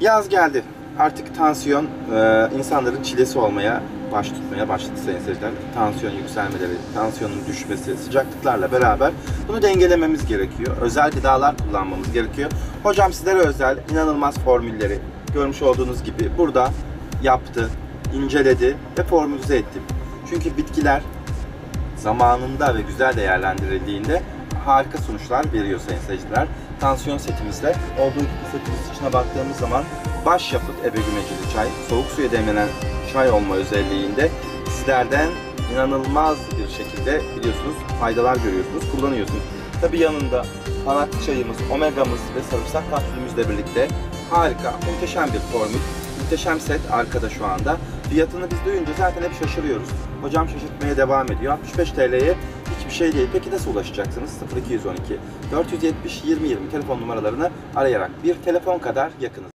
Yaz geldi. Artık tansiyon e, insanların çilesi olmaya baş tutmaya başladı sayın seyirciler. Tansiyon yükselmeleri, tansiyonun düşmesi, sıcaklıklarla beraber bunu dengelememiz gerekiyor. Özel gıdalar kullanmamız gerekiyor. Hocam sizlere özel inanılmaz formülleri görmüş olduğunuz gibi burada yaptı, inceledi ve formülize etti. Çünkü bitkiler zamanında ve güzel değerlendirildiğinde harika sonuçlar veriyor sayın seyirciler. Tansiyon setimizde olduğu gibi setimiz içine baktığımız zaman başyapıt ebegümecili çay, soğuk suya demlenen çay olma özelliğinde sizlerden inanılmaz bir şekilde biliyorsunuz faydalar görüyorsunuz, kullanıyorsunuz. Tabi yanında panaklı çayımız, omegamız ve sarımsak kapsülümüzle birlikte harika, muhteşem bir formül. Muhteşem set arkada şu anda. Fiyatını biz duyunca zaten hep şaşırıyoruz. Hocam şaşırtmaya devam ediyor. 65 TL'ye hiçbir şey değil. Peki nasıl ulaşacaksınız? 0212 470 2020 telefon numaralarını arayarak bir telefon kadar yakınız.